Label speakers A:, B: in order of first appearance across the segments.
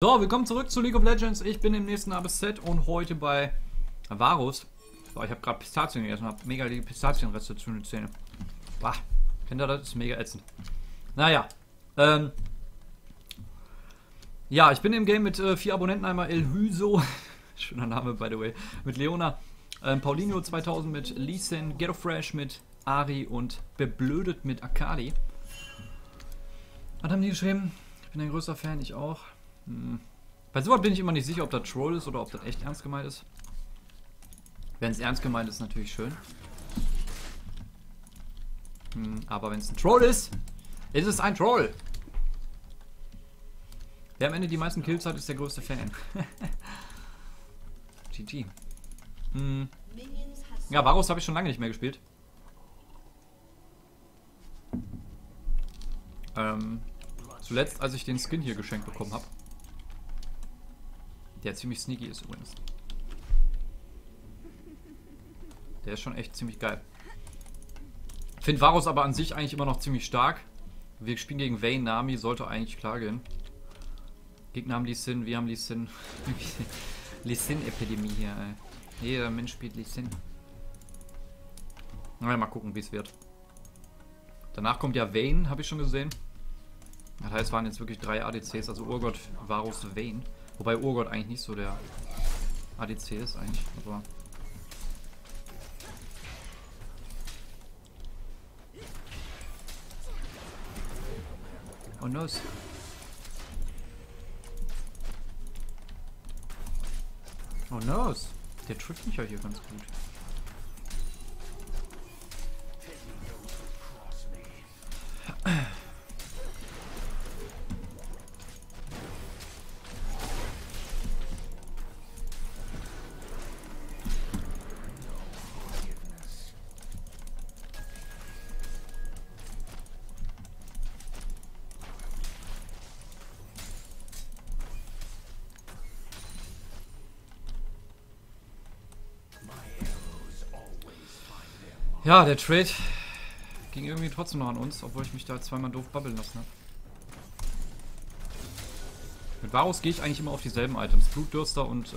A: So, willkommen zurück zu League of Legends. Ich bin im nächsten ABZ und heute bei Varus. So, ich habe gerade Pistazien gegessen, habe mega die Pistazienreste zu den Zähnen. Bah, kennt ihr das? Ist mega ätzend. Naja, ähm. Ja, ich bin im Game mit äh, vier Abonnenten. Einmal El Hüso, schöner Name by the way, mit Leona, ähm, Paulinho 2000 mit Leeson, Ghetto Fresh mit Ari und Beblödet mit Akali. Was haben die geschrieben? Ich bin ein größter Fan, ich auch. Hm. Bei sowas bin ich immer nicht sicher, ob das Troll ist oder ob das echt ernst gemeint ist. Wenn es ernst gemeint ist, natürlich schön. Hm, aber wenn es ein Troll ist, ist es ein Troll. Wer am Ende die meisten Kills hat, ist der größte Fan. GG. Hm. Ja, Varus habe ich schon lange nicht mehr gespielt. Ähm, zuletzt, als ich den Skin hier geschenkt bekommen habe. Der ziemlich sneaky ist übrigens. Der ist schon echt ziemlich geil. Finde Varus aber an sich eigentlich immer noch ziemlich stark. Wir spielen gegen Vayne, Nami, sollte eigentlich klar gehen. Gegner haben Lee Sin, wir haben Lee Sin. Lee Sin-Epidemie hier, ey. Jeder Mensch spielt Lee Sin. Na, mal gucken, wie es wird. Danach kommt ja Vayne, habe ich schon gesehen. Das heißt, waren jetzt wirklich drei ADCs, also Urgott, Varus, Vayne. Wobei Urgott eigentlich nicht so der ADC ist eigentlich, aber... Oh no. Oh no. Der trifft mich ja hier ganz gut. Ja, der Trade ging irgendwie trotzdem noch an uns, obwohl ich mich da zweimal doof babbeln lassen habe. Mit Varus gehe ich eigentlich immer auf dieselben Items. Blutdürster und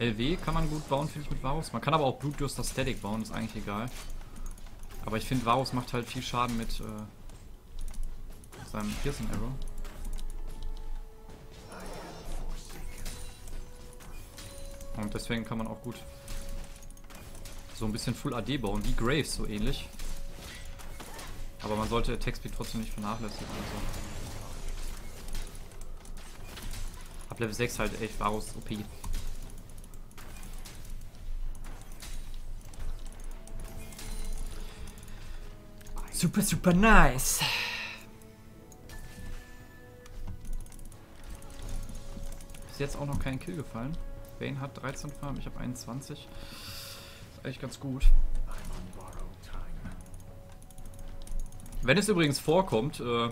A: äh, LW kann man gut bauen, finde ich, mit Varus. Man kann aber auch Blutdürster Static bauen, ist eigentlich egal. Aber ich finde, Varus macht halt viel Schaden mit äh, seinem Piercing Arrow. Und deswegen kann man auch gut so ein bisschen Full AD bauen, wie Graves so ähnlich. Aber man sollte Attack Speed trotzdem nicht vernachlässigen. Also. Ab Level 6 halt echt Varus OP. Super, super nice. Bis jetzt auch noch kein Kill gefallen. Bane hat 13 Farm, ich habe 21 eigentlich ganz gut. Wenn es übrigens vorkommt, äh,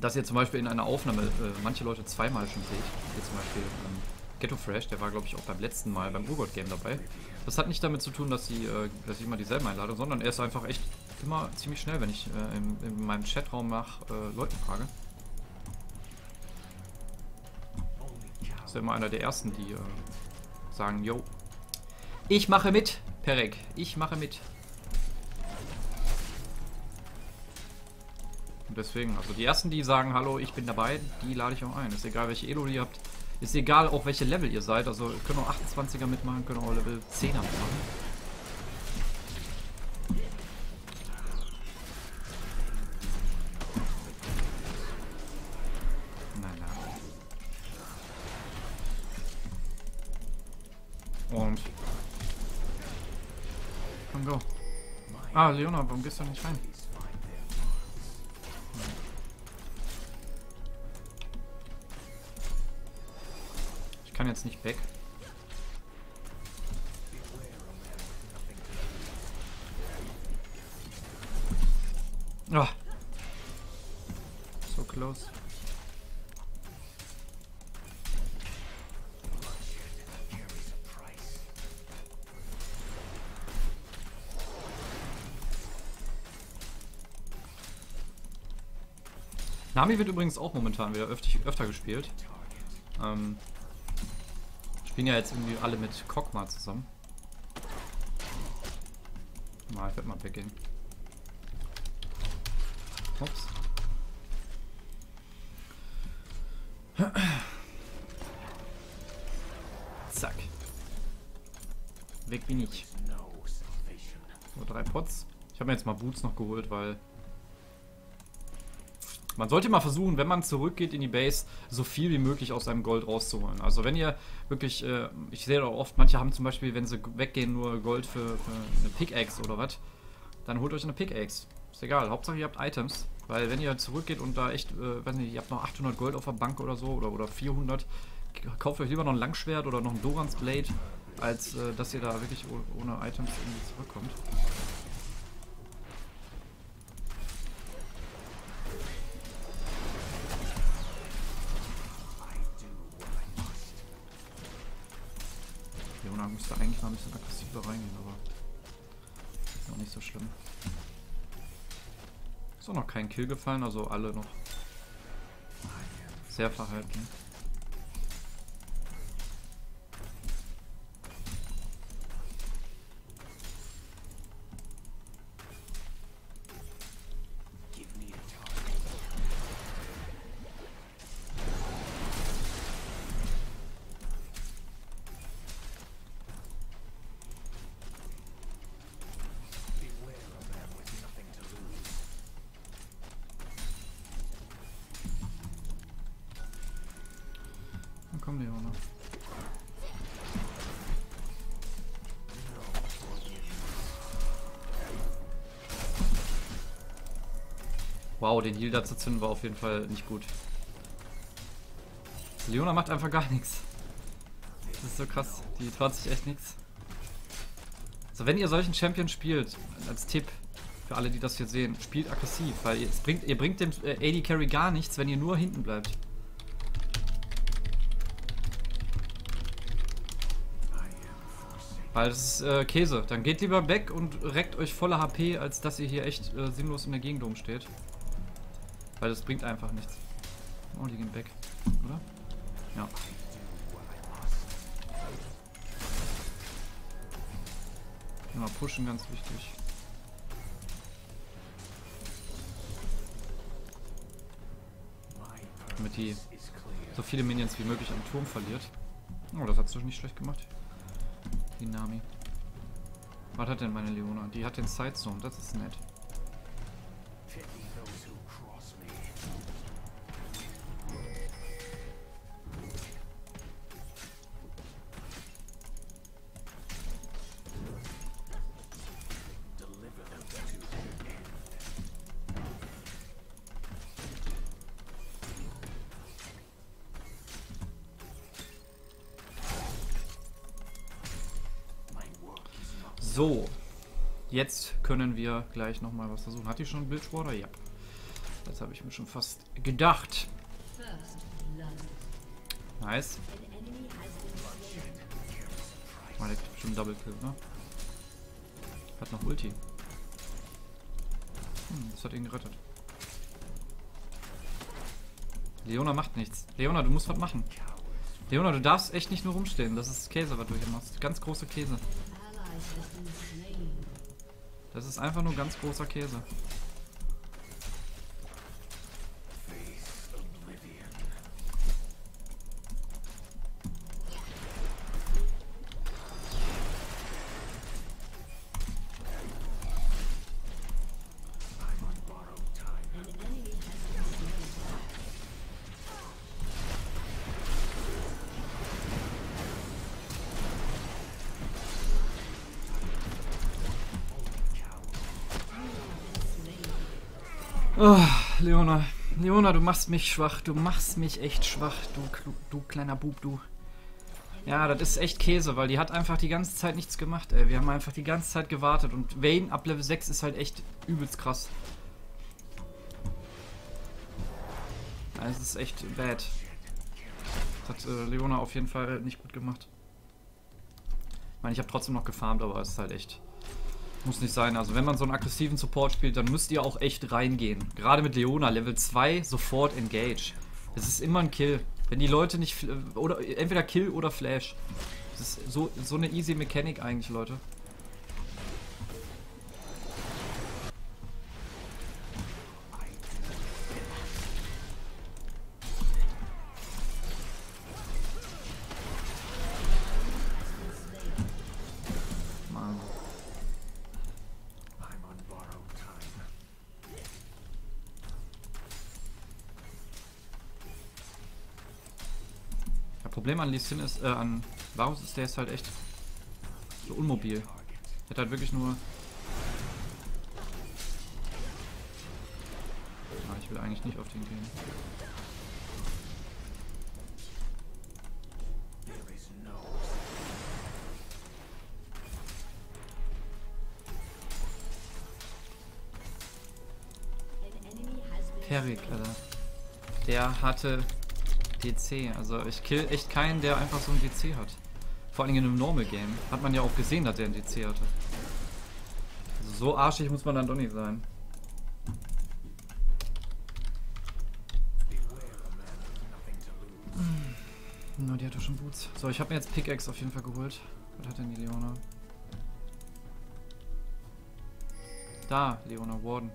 A: dass ihr zum Beispiel in einer Aufnahme äh, manche Leute zweimal schon seht, hier zum Beispiel ähm, Ghetto Fresh, der war glaube ich auch beim letzten Mal beim Urgot Game dabei. Das hat nicht damit zu tun, dass, sie, äh, dass ich immer dieselben einlade, sondern er ist einfach echt immer ziemlich schnell, wenn ich äh, in, in, meinem Chatraum nach äh, Leuten frage. Ist ja immer einer der ersten, die äh, sagen, yo, ich mache mit, Perek. Ich mache mit. Und deswegen, also die ersten, die sagen, hallo, ich bin dabei, die lade ich auch ein. Ist egal, welche Elo ihr habt. Ist egal, auch welche Level ihr seid. Also können auch 28er mitmachen, können auch Level 10er mitmachen. Ah, Leona, warum gehst du nicht rein? Ich kann jetzt nicht weg. Ah. So close. Nami wird übrigens auch momentan wieder öfter, öfter gespielt. Ähm, spielen ja jetzt irgendwie alle mit Kokma zusammen. Mal, ich werde mal weggehen. Ups. Zack. Weg bin ich. So, drei Pots. Ich habe mir jetzt mal Boots noch geholt, weil... Man sollte mal versuchen, wenn man zurückgeht in die Base, so viel wie möglich aus seinem Gold rauszuholen. Also wenn ihr wirklich, äh, ich sehe auch oft, manche haben zum Beispiel, wenn sie weggehen, nur Gold für, für eine Pickaxe oder was, dann holt euch eine Pickaxe. Ist egal, Hauptsache ihr habt Items. Weil wenn ihr zurückgeht und da echt, äh, weiß nicht, ihr habt noch 800 Gold auf der Bank oder so, oder, oder 400, kauft euch lieber noch ein Langschwert oder noch ein Dorans Blade, als äh, dass ihr da wirklich ohne Items irgendwie zurückkommt. Leona müsste eigentlich mal ein bisschen aggressiver reingehen, aber ist auch nicht so schlimm. Ist auch noch kein Kill gefallen, also alle noch sehr verhalten. Wow, den Heal da zu zünden war auf jeden Fall nicht gut. Leona macht einfach gar nichts. Das ist so krass. Die traut sich echt nichts. Also wenn ihr solchen Champion spielt, als Tipp für alle, die das hier sehen, spielt aggressiv, weil ihr bringt, ihr bringt dem äh, AD Carry gar nichts, wenn ihr nur hinten bleibt. Weil das ist äh, Käse. Dann geht lieber weg und reckt euch voller HP, als dass ihr hier echt äh, sinnlos in der Gegend rumsteht. Weil das bringt einfach nichts. Oh, die gehen weg, oder? Ja. Immer pushen, ganz wichtig. Damit die so viele Minions wie möglich am Turm verliert. Oh, das hat du nicht schlecht gemacht die Nami. Was hat denn meine Leona? Die hat den Sidezone, das ist nett. Können wir gleich nochmal was versuchen. Hat die schon Bildschwader? Ja. Das habe ich mir schon fast gedacht. Nice. Oh, der kriegt bestimmt Double Kill, ne? Hat noch Ulti. Hm, das hat ihn gerettet. Leona macht nichts. Leona, du musst was machen. Leona, du darfst echt nicht nur rumstehen. Das ist Käse, was du hier machst. Ganz große Käse. Das ist einfach nur ganz großer Käse. Oh, Leona. Leona, du machst mich schwach. Du machst mich echt schwach, du, du kleiner Bub, du. Ja, das ist echt Käse, weil die hat einfach die ganze Zeit nichts gemacht, ey. Wir haben einfach die ganze Zeit gewartet und Vayne ab Level 6 ist halt echt übelst krass. Es ist echt bad. Das hat äh, Leona auf jeden Fall nicht gut gemacht. Ich meine, ich habe trotzdem noch gefarmt, aber es ist halt echt muss nicht sein. Also wenn man so einen aggressiven Support spielt, dann müsst ihr auch echt reingehen. Gerade mit Leona, Level 2, sofort engage. Es ist immer ein Kill. Wenn die Leute nicht... Oder entweder Kill oder Flash. Das ist so, so eine easy Mechanik eigentlich, Leute. Problem an Lee Sin ist, äh, an Varus ist, der ist halt echt so unmobil. Hat halt wirklich nur... Ah, ich will eigentlich nicht auf den gehen. Perik, Alter. Der hatte DC. Also ich kill echt keinen, der einfach so ein DC hat. Vor allem in einem Normal Game. Hat man ja auch gesehen, dass der ein DC hatte. Also so arschig muss man dann doch nicht sein. No, die hatte schon Boots. So, ich habe mir jetzt Pickaxe auf jeden Fall geholt. Was hat denn die Leona? Da, Leona Warden.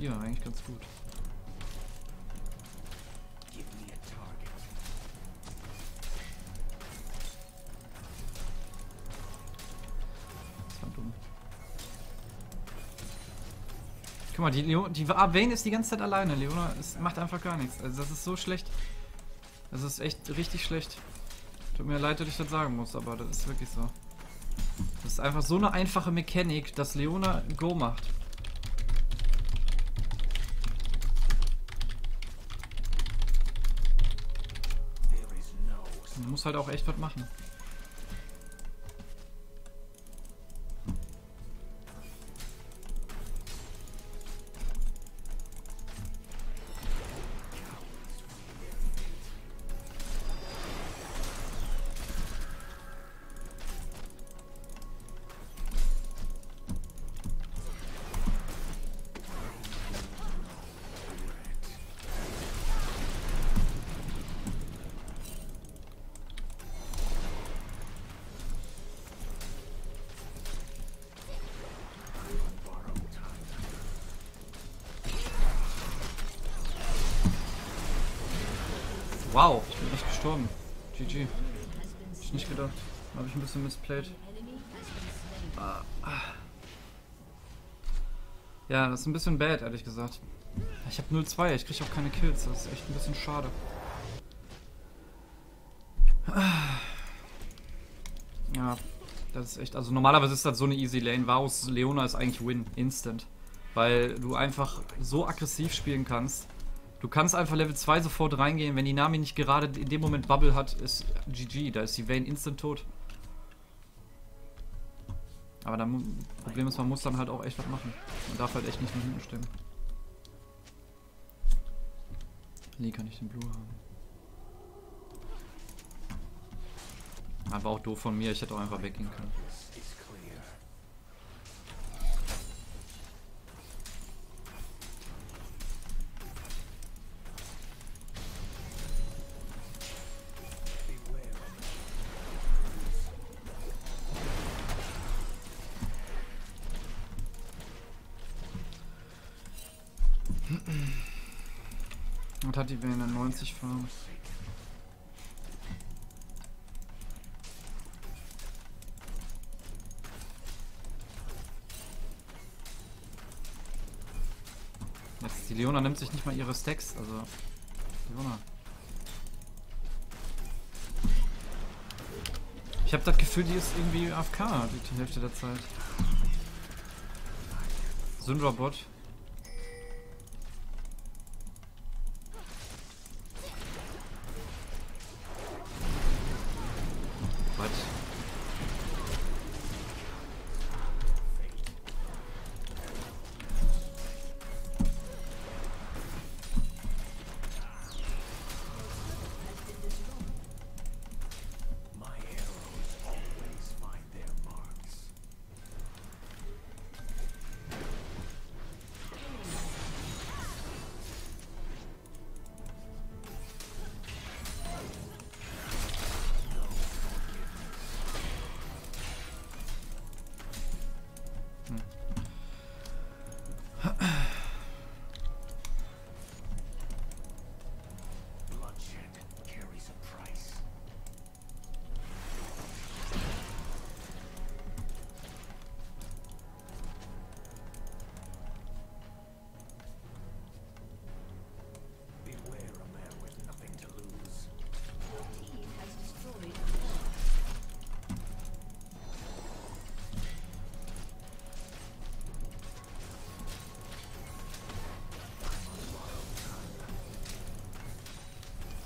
A: 4, eigentlich ganz gut. Guck mal, die, Leo die ah, Vane ist die ganze Zeit alleine. Leona ist, macht einfach gar nichts. Also das ist so schlecht. Das ist echt richtig schlecht. Tut mir leid, dass ich das sagen muss, aber das ist wirklich so. Das ist einfach so eine einfache Mechanik, dass Leona Go macht. Man muss halt auch echt was machen. Wow, ich bin echt gestorben. GG. Hätte ich nicht gedacht. Habe ich ein bisschen missplayed. Ah, ah. Ja, das ist ein bisschen bad, ehrlich gesagt. Ich habe 0-2, ich kriege auch keine Kills. Das ist echt ein bisschen schade. Ah. Ja, das ist echt. Also normalerweise ist das so eine easy Lane. Varus Leona ist eigentlich Win, instant. Weil du einfach so aggressiv spielen kannst. Du kannst einfach Level 2 sofort reingehen. Wenn die Nami nicht gerade in dem Moment Bubble hat, ist GG. Da ist die Vayne instant tot. Aber das Problem ist, man muss dann halt auch echt was machen. Man darf halt echt nicht nach hinten stimmen. Nee, kann ich den Blue haben. Einfach auch doof von mir. Ich hätte auch einfach weggehen können. 20 Farben. Jetzt, die Leona nimmt sich nicht mal ihre Stacks, also... Leona. Ich habe das Gefühl, die ist irgendwie AFK, die Hälfte der Zeit. Syndra-Bot.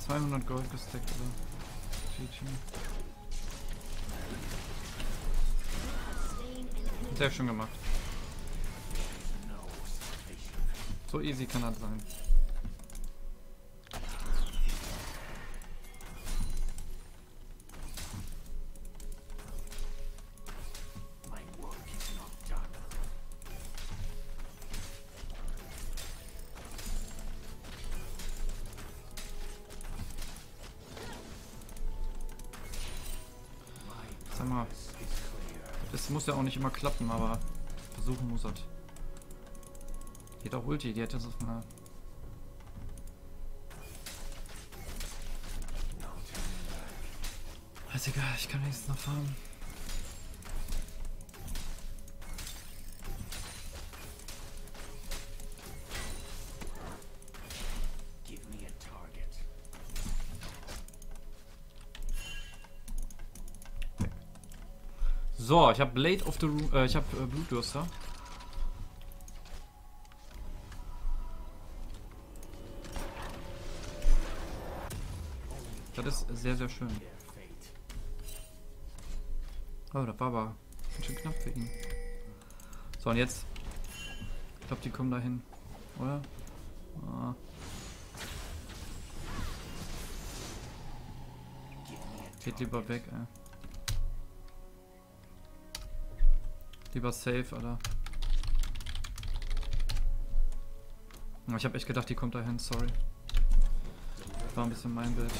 A: 200 Gold gesteckt, oder? GG. Sehr schön gemacht. So easy kann das sein. Muss ja auch nicht immer klappen, aber versuchen muss. Die hat auch Ulti, die hätte so na,
B: No turning back.
A: Ist egal, ich kann wenigstens noch farmen. So, ich habe Blade of the Room, äh, ich habe äh, Blutdürster. Das ist sehr, sehr schön. Oh, das war aber ganz schön knapp für ihn. So, und jetzt. Ich glaube, die kommen dahin. Oder? Ah, geht lieber weg, ey. Lieber safe, Alter. Ich habe echt gedacht, die kommt dahin, sorry. War ein bisschen mein Bild.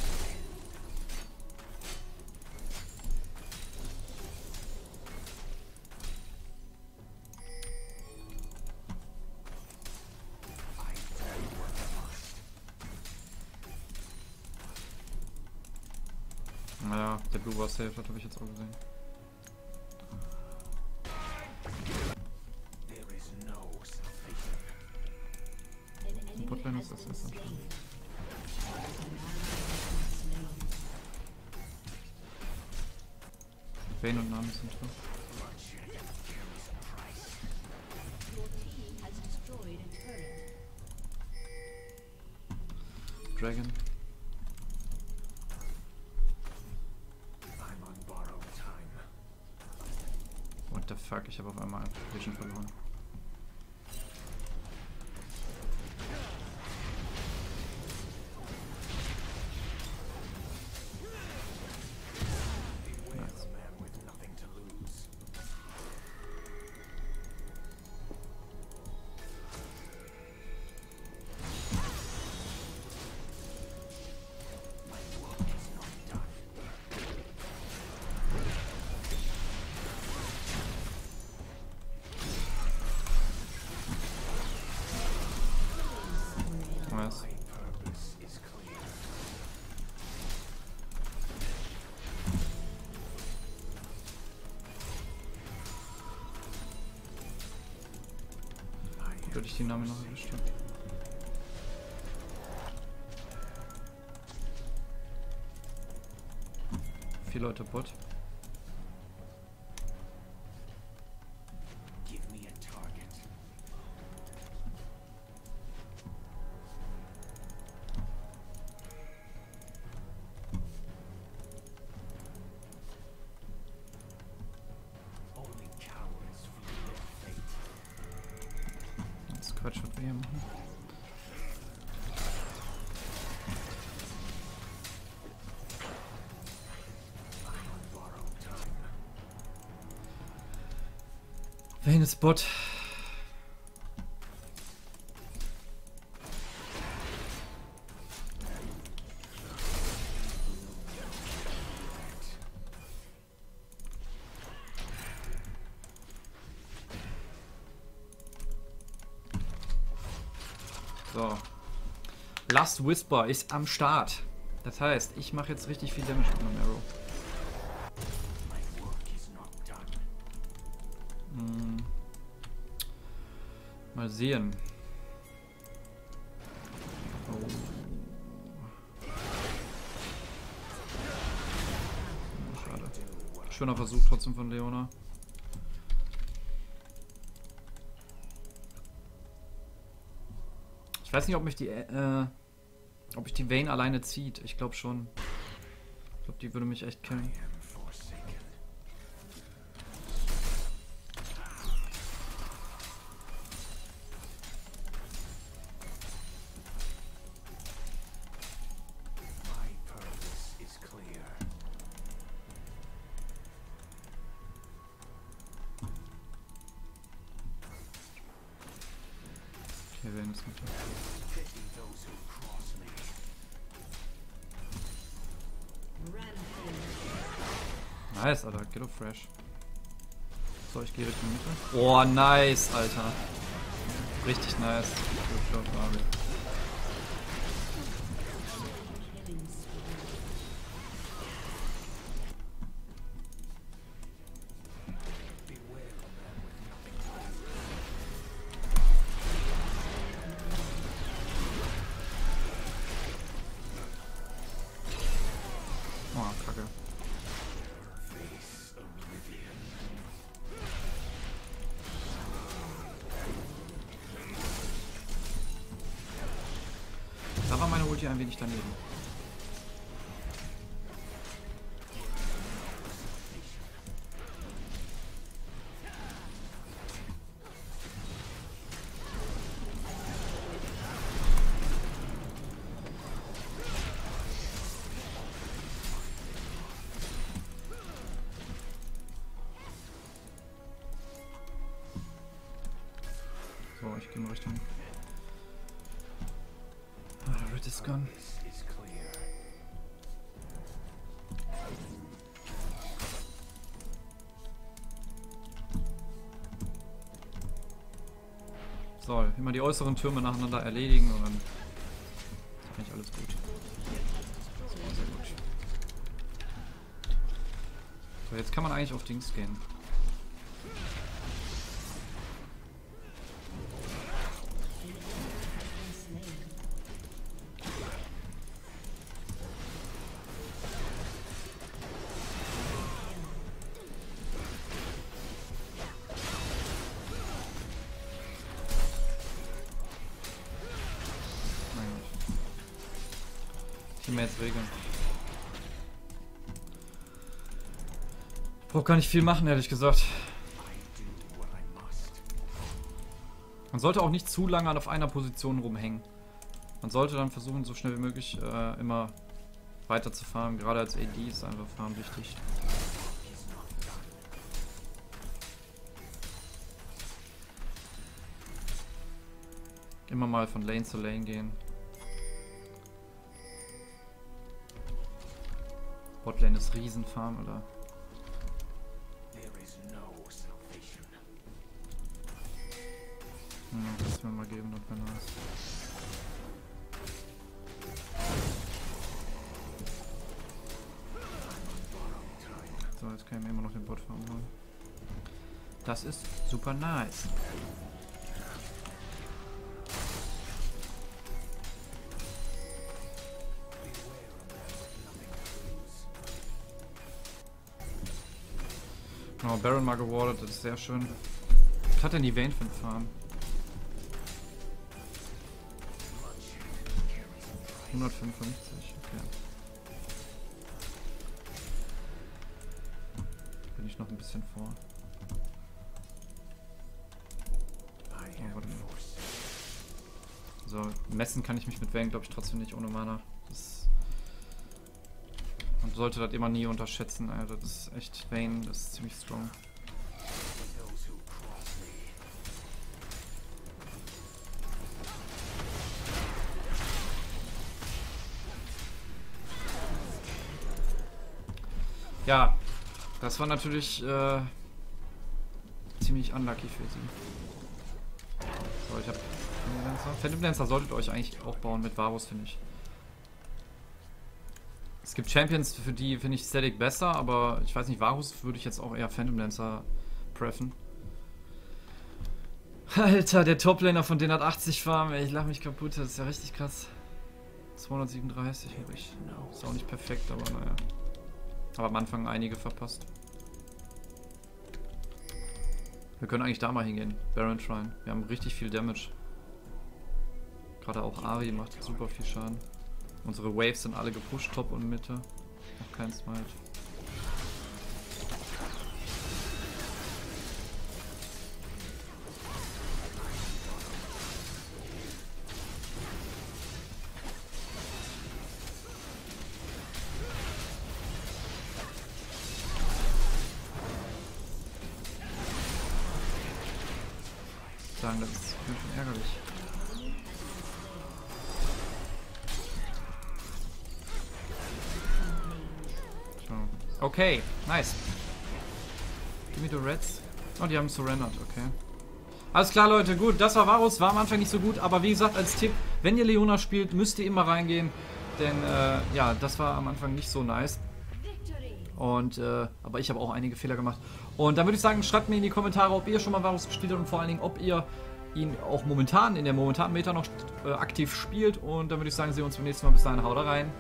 A: Naja, der Blue war safe, das habe ich jetzt auch gesehen. What the fuck, ich habe auf einmal Vision verloren. Dass ich die Nami noch erwischt habe. Vier Leute Bot. Bot. So. Last Whisper ist am Start. Das heißt, ich mache jetzt richtig viel Damage mit meinem Arrow. Sehen. Oh. Schöner Versuch trotzdem von Leona. Ich weiß nicht, ob mich die, äh, Ob ich die Vayne alleine zieht? Ich glaube schon. Ich glaube, die würde mich echt killen.
B: Cross me.
A: Nice, Alter. Get up fresh. So, ich gehe Richtung Mitte. Oh, nice, Alter. Richtig nice. Good job, Ari. Ulti ein wenig daneben.
B: Clear.
A: So, immer die äußeren Türme nacheinander erledigen und dann ist eigentlich alles gut. So, gut. So, jetzt kann man eigentlich auf Dings gehen. Braucht gar nicht viel machen, ehrlich gesagt. Man sollte auch nicht zu lange auf einer Position rumhängen. Man sollte dann versuchen, so schnell wie möglich äh, immer weiter zu fahren. Gerade als AD ist einfach Fahren wichtig. Immer mal von Lane zu Lane gehen. Botlane ist Riesenfarm, oder? Mir mal geben, das wäre nice. So, jetzt können wir immer noch den Bot farmen holen. Das ist super nice. Genau, Baron mal gewardet, das ist sehr schön. Was hat denn die Vayne für einen Farm? 155, okay. Bin ich noch ein bisschen vor.
B: I
A: Oh. So, messen kann ich mich mit Vayne, glaube ich, trotzdem nicht ohne Mana. Das man sollte das immer nie unterschätzen, Alter. Das ist echt Vayne, das ist ziemlich strong. Das war natürlich äh, ziemlich unlucky für sie. So, ich hab Phantom Dancer. Phantom Dancer solltet ihr euch eigentlich auch bauen mit Varus, finde ich. Es gibt Champions, für die finde ich Static besser, aber ich weiß nicht, Varus würde ich jetzt auch eher Phantom Dancer preffen. Alter, der Toplaner von denen hat 80 Farm, ey, ich lach mich kaputt, das ist ja richtig krass. 237 habe ich. Ist auch nicht perfekt, aber naja. Aber am Anfang einige verpasst. Wir können eigentlich da mal hingehen. Baron Shrine. Wir haben richtig viel Damage. Gerade auch Ari macht super viel Schaden. Unsere Waves sind alle gepusht, Top und Mitte. Noch kein Smite. Sagen, das ist ganz schön ärgerlich. So. Okay, nice. Give me the Reds. Oh, die haben surrendered, okay. Alles klar, Leute, gut. Das war Varus. War am Anfang nicht so gut, aber wie gesagt, als Tipp, wenn ihr Leona spielt, müsst ihr immer reingehen. Denn, äh, ja, das war am Anfang nicht so nice. Und, äh, aber ich habe auch einige Fehler gemacht. Und dann würde ich sagen, schreibt mir in die Kommentare, ob ihr schon mal Varus gespielt habt und vor allen Dingen, ob ihr ihn auch momentan in der momentanen Meta noch äh, aktiv spielt. Und dann würde ich sagen, sehen wir uns beim nächsten Mal. Bis dahin, haut rein.